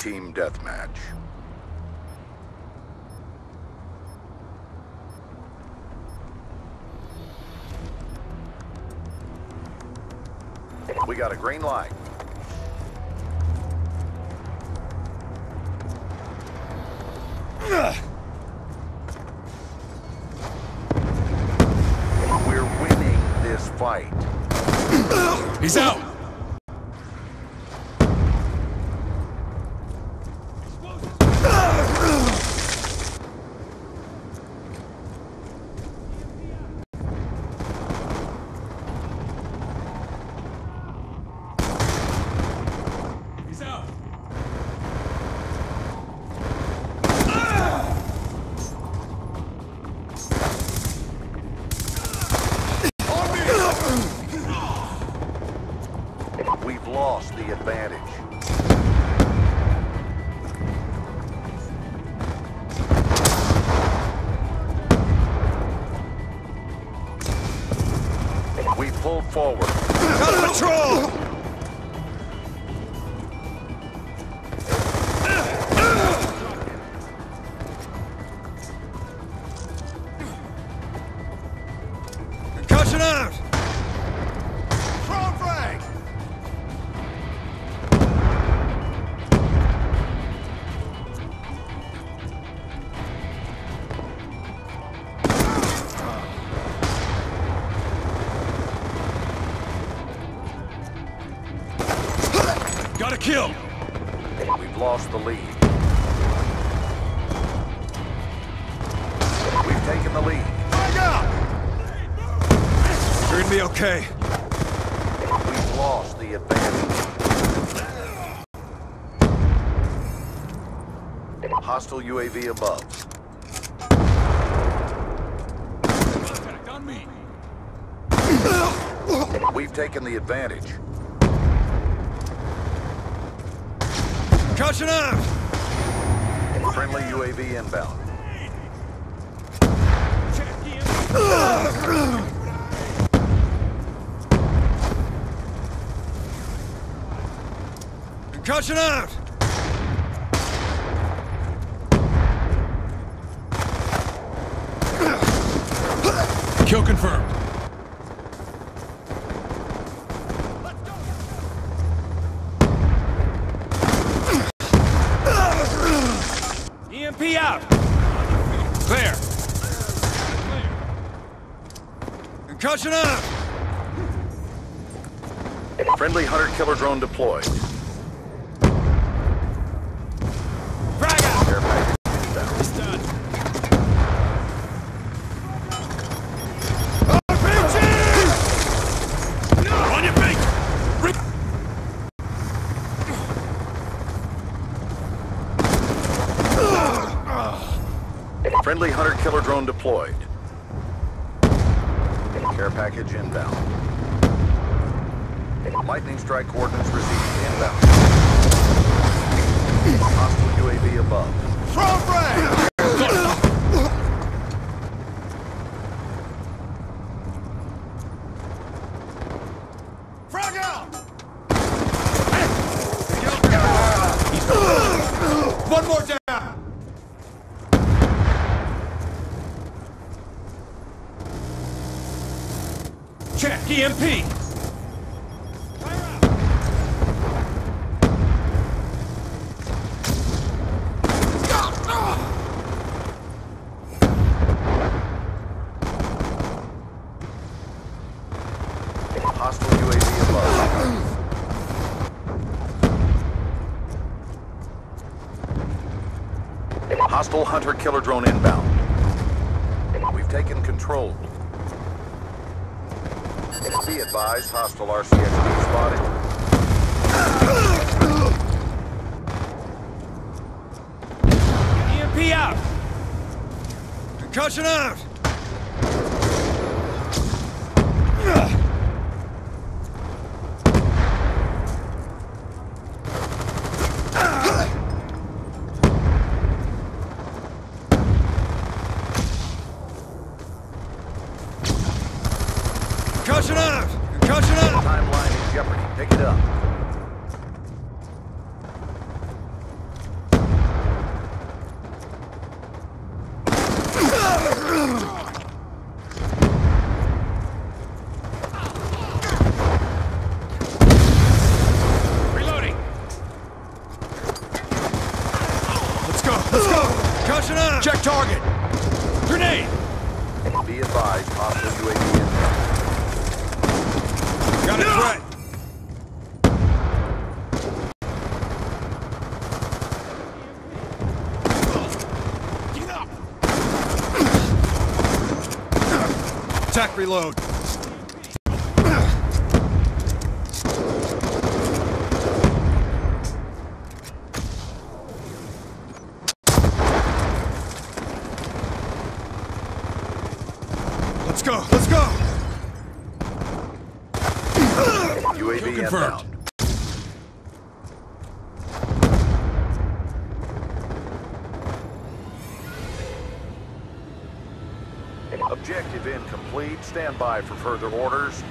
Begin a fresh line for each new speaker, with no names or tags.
Team Deathmatch. We got a green light. We're winning this fight.
He's out! He's out!
We've lost the advantage. We pulled forward.
Out of patrol!
We've lost the lead. We've taken the lead.
You're gonna be okay.
We've lost the advantage. Hostile UAV above.
Contact on me.
We've taken the advantage.
Concussion out!
Friendly UAV inbound.
Concussion out! Kill confirmed. EMP out! Clear. Concussion out!
Friendly hunter-killer drone deployed. Friendly hunter-killer drone deployed. Care package inbound. Lightning strike coordinates received inbound. Hostile UAV above.
Throw frag! EMP!
Hostile hunter-killer drone inbound. We've taken control. Be advised, hostile RCXD spotted.
EMP out! Concussion out! enough! You're close enough!
Timeline in jeopardy. Pick it up. Check target.
Reload. Let's go, let's go!
UAV
Kill confirmed.
Objective incomplete. Stand by for further orders.